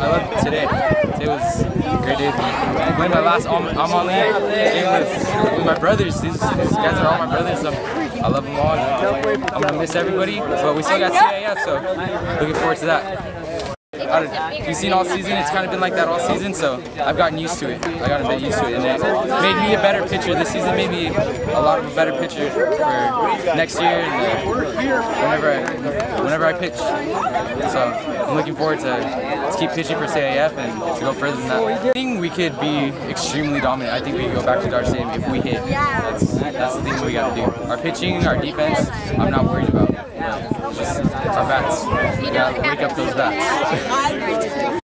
I love today. Today was great day. Playing my last Amali game with, with my brothers. These, these guys are all my brothers. I'm, I love them all. I'm gonna miss everybody, but we still got CIF, so looking forward to that. You've seen all season, it's kind of been like that all season, so I've gotten used to it. I got a bit used to it, and it made me a better pitcher this season, made me a lot of a better pitcher for next year and whenever I, whenever I pitch. So I'm looking forward to, to keep pitching for CIF and to go further than that. I think we could be extremely dominant. I think we could go back to Dodger Stadium if we hit. That's, that's the thing we got to do. Our pitching, our defense, I'm not worried about. Bats. Gotta wake up those bats.